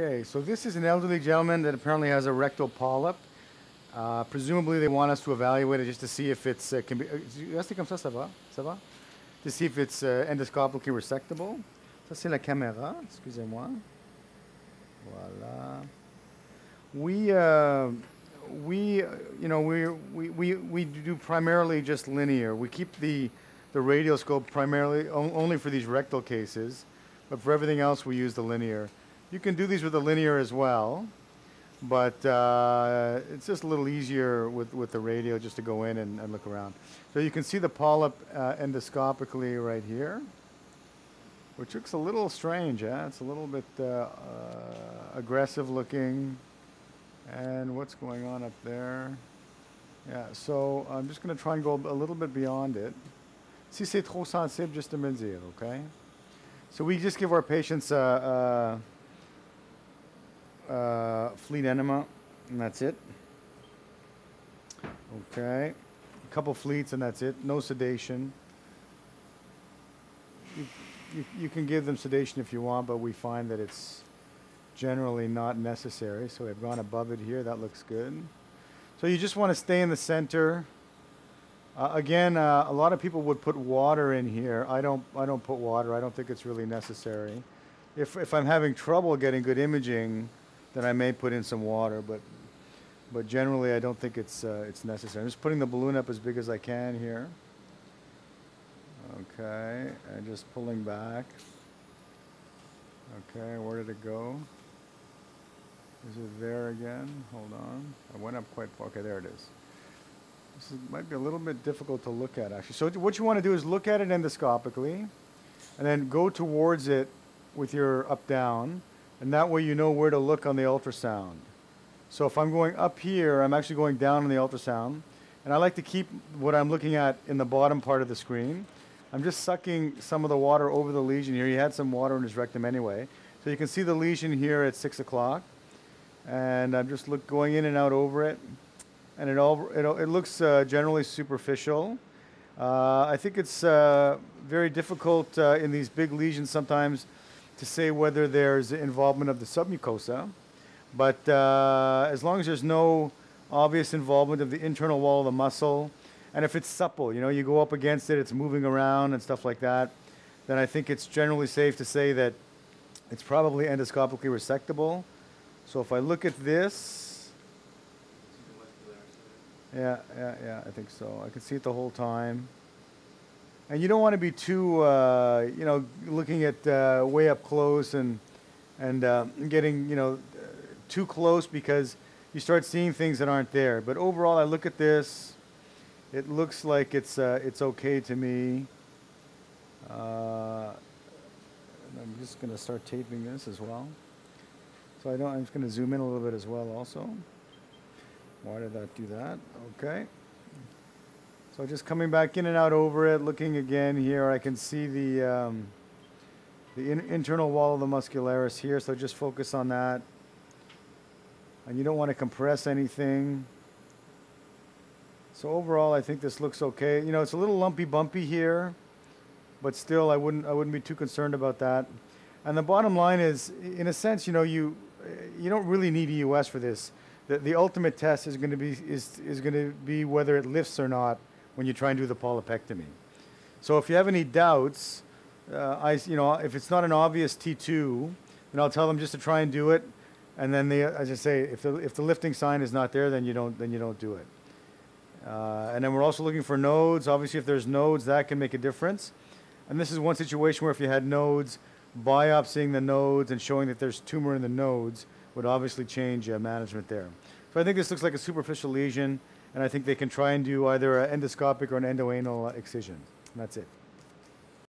Okay, so this is an elderly gentleman that apparently has a rectal polyp. Uh, presumably they want us to evaluate it just to see if it's uh, can be. Uh, restez comme ça, ça va, ça va. To see if it's uh, endoscopically resectable. Ça c'est la caméra. Excusez-moi. Voilà. We uh, we uh, you know we we we we do primarily just linear. We keep the the radial scope primarily on, only for these rectal cases, but for everything else we use the linear. You can do these with a linear as well but uh, it's just a little easier with, with the radial just to go in and, and look around. So you can see the polyp uh, endoscopically right here, which looks a little strange. Yeah? It's a little bit uh, uh aggressive looking. And what's going on up there? Yeah, so I'm just going to try and go a little bit beyond it. Si c'est trop sensible, just to me okay? So we just give our patients uh, uh, fleet enema, and that's it. Okay, a couple fleets, and that's it. No sedation. You, you, you can give them sedation if you want, but we find that it's generally not necessary. So we've gone above it here. That looks good. So you just want to stay in the center. Uh, again, uh, a lot of people would put water in here. I don't. I don't put water. I don't think it's really necessary. If if I'm having trouble getting good imaging, then I may put in some water, but but generally I don't think it's uh, it's necessary. I'm just putting the balloon up as big as I can here. Okay, and just pulling back. Okay, where did it go? Is it there again? Hold on. I went up quite far. Okay, there it is. This is, might be a little bit difficult to look at actually. So what you want to do is look at it endoscopically and then go towards it with your up down and that way you know where to look on the ultrasound. So if I'm going up here, I'm actually going down on the ultrasound, and I like to keep what I'm looking at in the bottom part of the screen. I'm just sucking some of the water over the lesion here. He had some water in his rectum anyway. So you can see the lesion here at 6 o'clock. And I'm just look, going in and out over it. And it, all, it, it looks uh, generally superficial. Uh, I think it's uh, very difficult uh, in these big lesions sometimes to say whether there's involvement of the submucosa, but uh, as long as there's no obvious involvement of the internal wall of the muscle, and if it's supple, you know, you go up against it, it's moving around and stuff like that, then I think it's generally safe to say that it's probably endoscopically resectable. So if I look at this, yeah, yeah, yeah, I think so. I can see it the whole time. And you don't want to be too, uh, you know, looking at uh, way up close and and uh, getting, you know, too close because you start seeing things that aren't there. But overall, I look at this. It looks like it's uh, it's okay to me. Uh, I'm just going to start taping this as well. So I don't. I'm just going to zoom in a little bit as well, also. Why did that do that? Okay. So just coming back in and out over it, looking again here, I can see the, um, the in internal wall of the muscularis here, so just focus on that. And you don't want to compress anything. So overall, I think this looks okay. You know, it's a little lumpy bumpy here, but still, I wouldn't, I wouldn't be too concerned about that. And the bottom line is, in a sense, you know, you, you don't really need EUS for this. The, the ultimate test is going to be, is, is going to be whether it lifts or not when you try and do the polypectomy. So if you have any doubts, uh, I, you know, if it's not an obvious T2, then I'll tell them just to try and do it. And then they, as I say, if the, if the lifting sign is not there, then you don't, then you don't do it. Uh, and then we're also looking for nodes. Obviously, if there's nodes, that can make a difference. And this is one situation where if you had nodes, biopsying the nodes and showing that there's tumor in the nodes would obviously change uh, management there. So I think this looks like a superficial lesion and I think they can try and do either an endoscopic or an endoanal excision. And that's it.